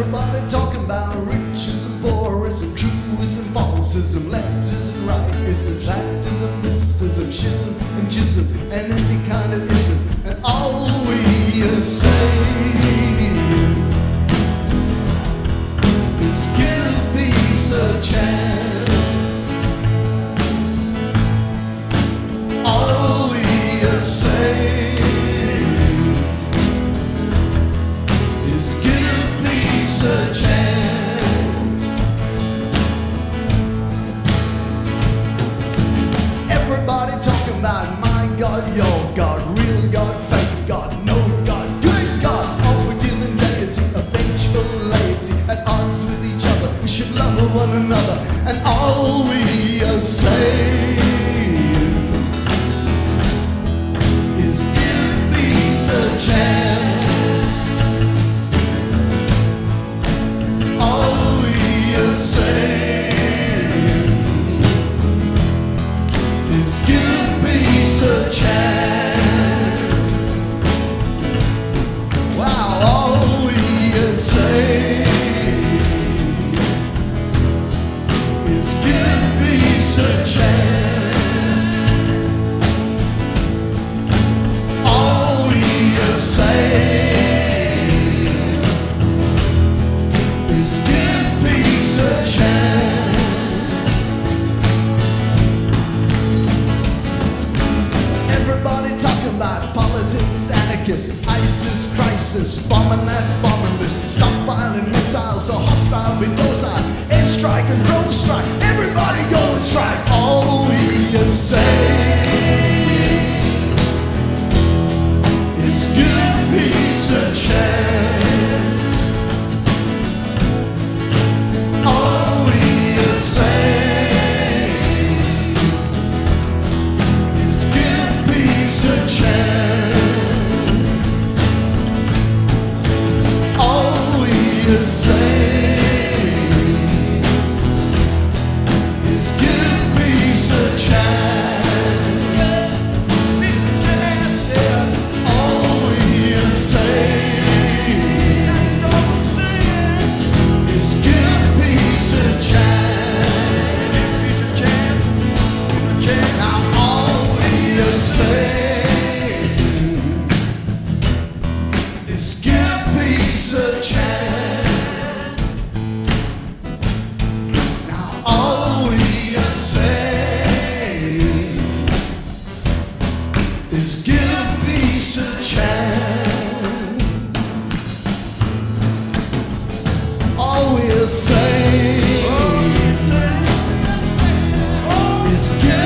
Everybody talking about riches and poorism, truism, falsism, leftism, rightism, factism, thisism, schism, and jism, and any kind of ism. And all we saying Everybody talking about my God, your God, real God, fake God, no God, good God, all deity, a vengeful at odds with each other. We should love one another, and all we are saying peace a chance. Anarchists, ISIS, crisis, bombing that bombing list, stockpiling missiles, so hostile be docile, airstrike and drone strike, everybody go and strike. All we saying is give peace a chance. All we are saying is give